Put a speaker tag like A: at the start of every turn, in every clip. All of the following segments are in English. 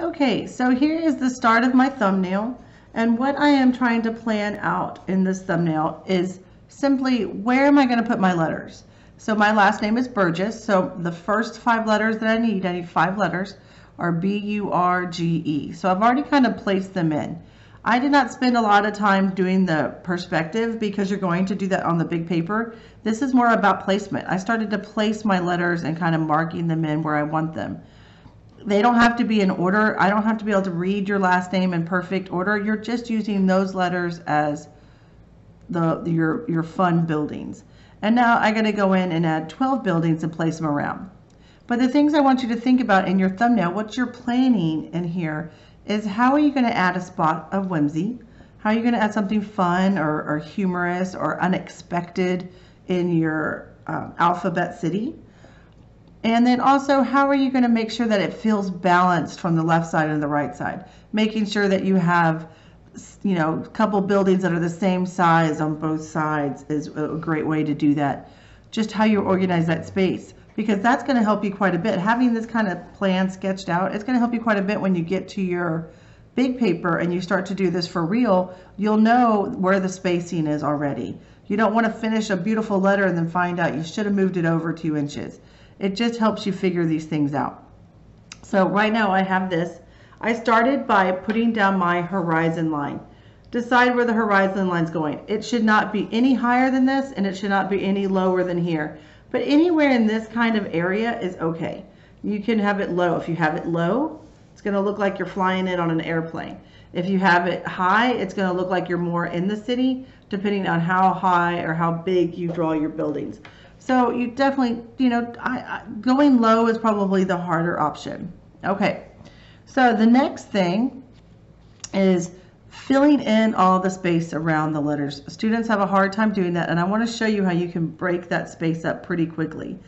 A: Okay, so here is the start of my thumbnail. And what I am trying to plan out in this thumbnail is simply where am I going to put my letters? So my last name is Burgess. So the first five letters that I need, I need five letters, are B-U-R-G-E. So I've already kind of placed them in. I did not spend a lot of time doing the perspective because you're going to do that on the big paper. This is more about placement. I started to place my letters and kind of marking them in where I want them. They don't have to be in order. I don't have to be able to read your last name in perfect order. You're just using those letters as the your, your fun buildings. And now I got to go in and add 12 buildings and place them around. But the things I want you to think about in your thumbnail, what you're planning in here is how are you going to add a spot of whimsy? How are you going to add something fun or, or humorous or unexpected in your um, alphabet city? And then also, how are you going to make sure that it feels balanced from the left side and the right side? Making sure that you have, you know, a couple buildings that are the same size on both sides is a great way to do that. Just how you organize that space because that's going to help you quite a bit. Having this kind of plan sketched out, it's going to help you quite a bit when you get to your big paper and you start to do this for real, you'll know where the spacing is already. You don't want to finish a beautiful letter and then find out you should have moved it over two inches. It just helps you figure these things out. So right now I have this. I started by putting down my horizon line. Decide where the horizon line is going. It should not be any higher than this and it should not be any lower than here. But anywhere in this kind of area is okay. You can have it low. If you have it low, it's going to look like you're flying it on an airplane. If you have it high, it's going to look like you're more in the city, depending on how high or how big you draw your buildings. So you definitely, you know, I, I, going low is probably the harder option. Okay, so the next thing is filling in all the space around the letters. Students have a hard time doing that and I want to show you how you can break that space up pretty quickly.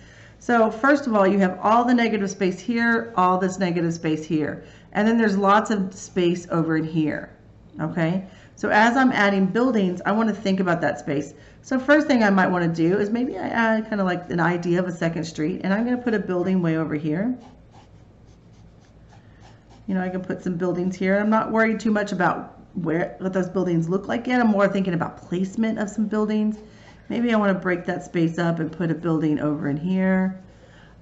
A: So first of all, you have all the negative space here, all this negative space here, and then there's lots of space over in here, okay? So as I'm adding buildings, I want to think about that space. So first thing I might want to do is maybe I add kind of like an idea of a second street, and I'm going to put a building way over here. You know, I can put some buildings here. I'm not worried too much about where what those buildings look like yet. I'm more thinking about placement of some buildings. Maybe I want to break that space up and put a building over in here.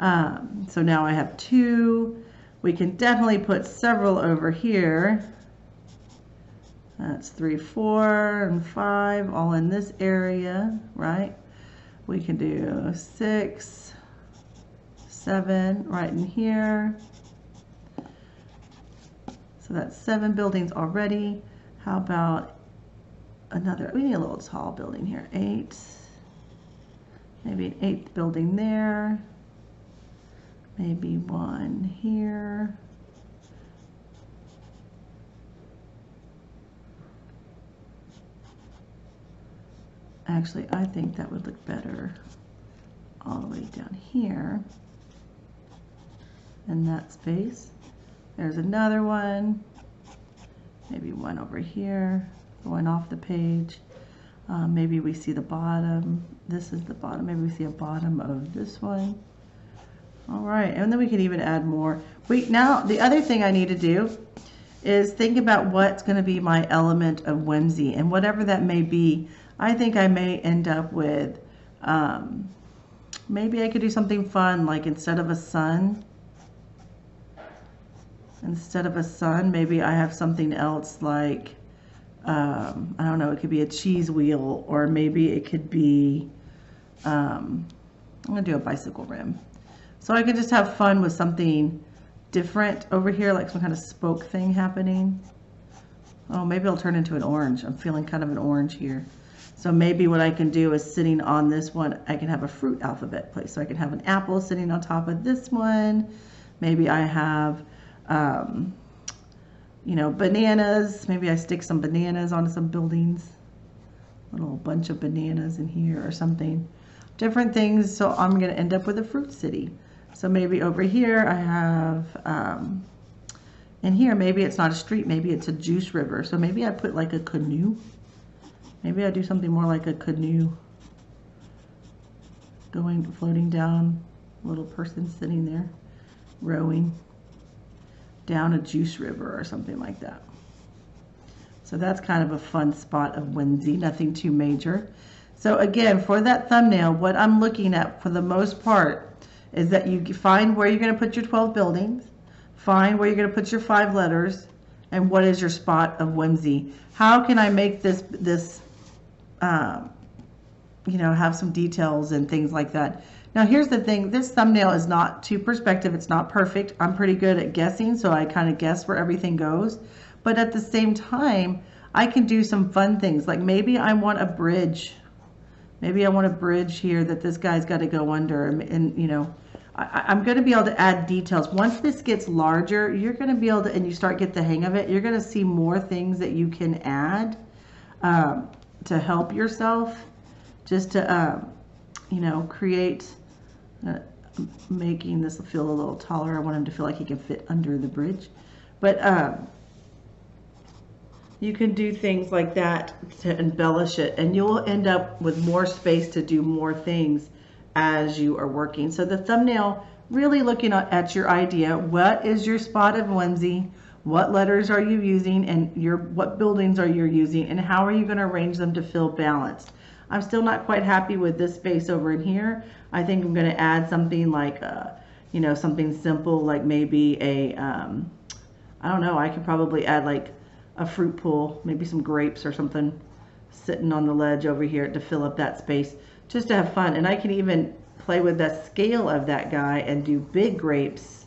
A: Um, so now I have two. We can definitely put several over here. That's three, four, and five, all in this area, right? We can do six, seven, right in here. So that's seven buildings already. How about another, we need a little tall building here, eight, maybe an eighth building there, maybe one here. Actually, I think that would look better all the way down here in that space. There's another one maybe one over here going off the page. Um, maybe we see the bottom. This is the bottom. Maybe we see a bottom of this one. All right, and then we can even add more. We Now, the other thing I need to do is think about what's going to be my element of whimsy. And whatever that may be, I think I may end up with, um, maybe I could do something fun, like instead of a sun, instead of a sun, maybe I have something else like, um, I don't know, it could be a cheese wheel or maybe it could be, um, I'm going to do a bicycle rim. So I could just have fun with something different over here, like some kind of spoke thing happening. Oh, maybe it'll turn into an orange. I'm feeling kind of an orange here. So maybe what I can do is sitting on this one, I can have a fruit alphabet place. So I can have an apple sitting on top of this one. Maybe I have um, you know, bananas. Maybe I stick some bananas onto some buildings. A little bunch of bananas in here or something. Different things. So I'm going to end up with a fruit city. So maybe over here I have, um, and here maybe it's not a street, maybe it's a juice river. So maybe I put like a canoe. Maybe I do something more like a canoe going, floating down, little person sitting there, rowing. down a juice river or something like that. So that's kind of a fun spot of whimsy, nothing too major. So again, for that thumbnail, what I'm looking at for the most part is that you find where you're going to put your 12 buildings, find where you're going to put your five letters, and what is your spot of whimsy. How can I make this, this um, you know, have some details and things like that. Now here's the thing, this thumbnail is not too perspective, it's not perfect. I'm pretty good at guessing, so I kind of guess where everything goes. But at the same time, I can do some fun things. Like maybe I want a bridge. Maybe I want a bridge here that this guy's got to go under and, and you know, I, I'm going to be able to add details. Once this gets larger, you're going to be able to, and you start get the hang of it, you're going to see more things that you can add um, to help yourself just to, um, you know, create, uh, making this feel a little taller. I want him to feel like he can fit under the bridge. But um, you can do things like that to embellish it and you'll end up with more space to do more things as you are working. So the thumbnail, really looking at your idea, what is your spot of whimsy? What letters are you using and your what buildings are you using and how are you going to arrange them to feel balanced? I'm still not quite happy with this space over in here. I think I'm going to add something like, a, you know, something simple like maybe a, um, I don't know, I could probably add like a fruit pool, maybe some grapes or something sitting on the ledge over here to fill up that space just to have fun. And I can even play with the scale of that guy and do big grapes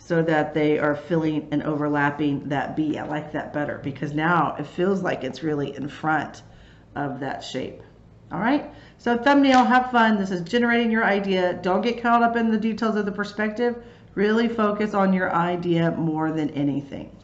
A: so that they are filling and overlapping that B. I like that better because now it feels like it's really in front of that shape. All right, so thumbnail, have fun. This is generating your idea. Don't get caught up in the details of the perspective. Really focus on your idea more than anything.